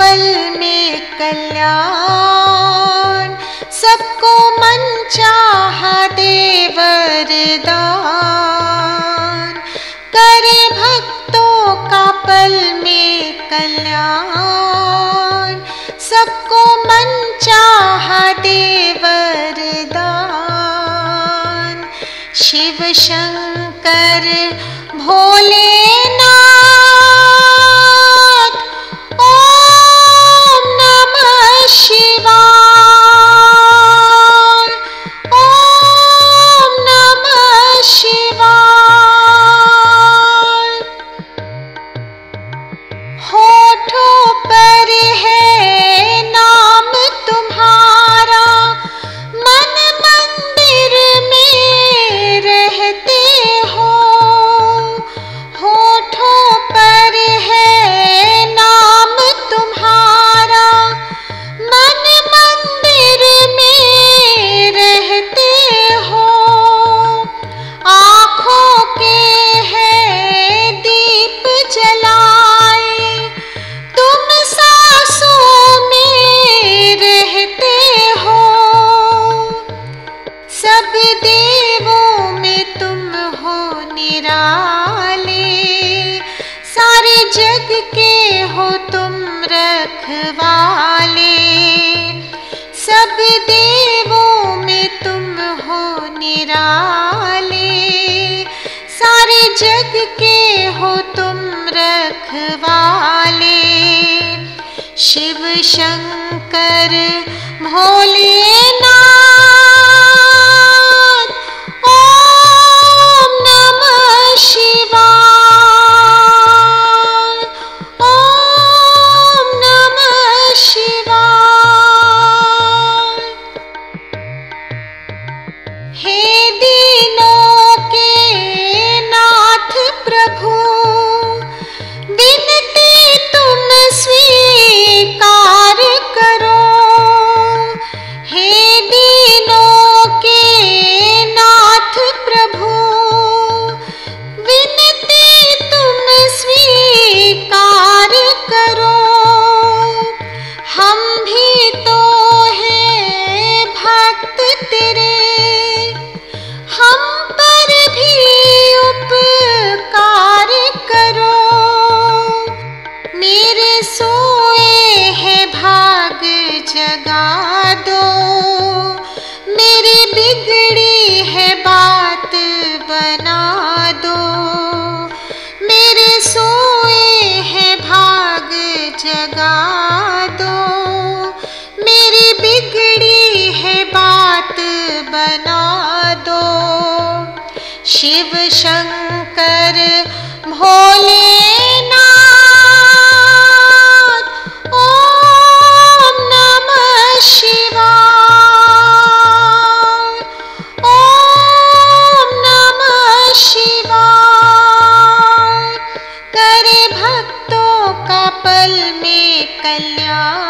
पल में कल्याण, सबको मन चाह दे वरदान करे भक्तों का पल में कल्याण, सबको मन चाह दे शिव शंकर भोलेनाथ रखवाले सब देवों में तुम हो निराले। सारे जग के हो तुम रखवाले। शिव, शंकर भोलेनाथ जगा दो। मेरी बिगड़ी है बात बना दो। मेरे सोए है भाग जगा दो। मेरी बिगड़ी है बात बना दो। शिव शंकर कल्याण।